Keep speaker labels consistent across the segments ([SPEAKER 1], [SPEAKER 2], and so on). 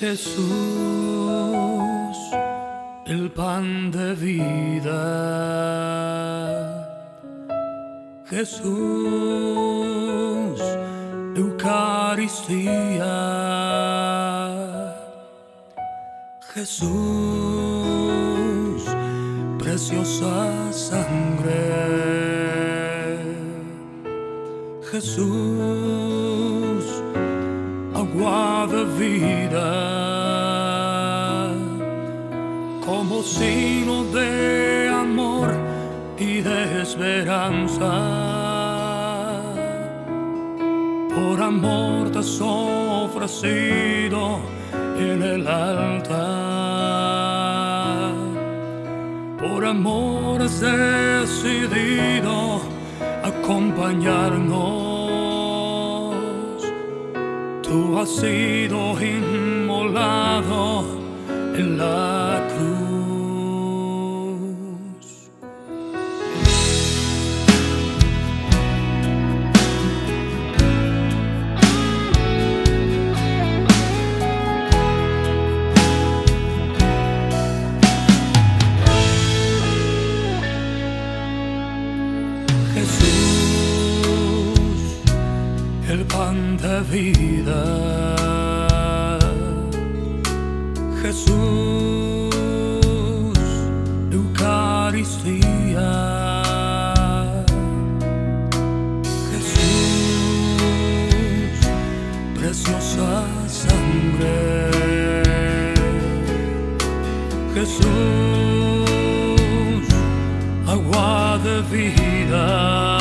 [SPEAKER 1] Jesús, el pan de vida. Jesús, Eucaristía. Jesús, preciosa sangre. Jesús, agua de vida, como signo de amor y de esperanza. Por amor te has ofrecido en el altar. Por amor has decidido acompañarnos. Tú has sido inmolado en la cruz. El pan de vida. Jesús, Eucaristía. Jesús, preciosa sangre. Jesús, agua de vida,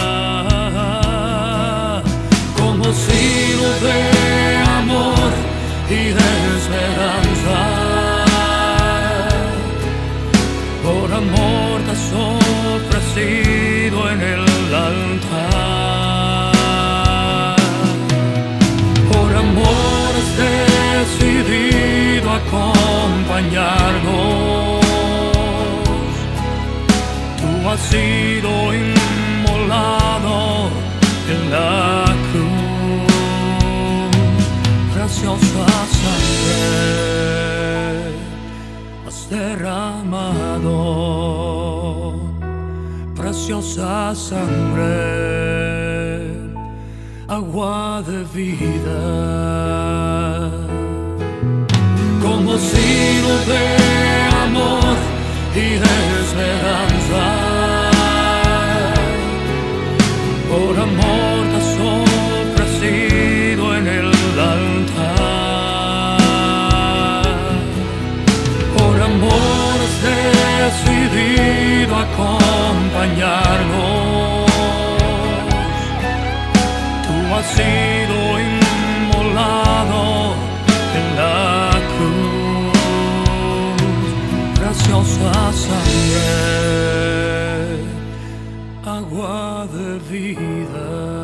[SPEAKER 1] acompañarnos. Tú has sido inmolado en la cruz. Preciosa sangre has derramado. Preciosa sangre, agua de vida signo de amor y de esperanza. Por amor te has ofrecido en el altar. Por amor has decidido acompañarnos. Tú has sido agua de vida.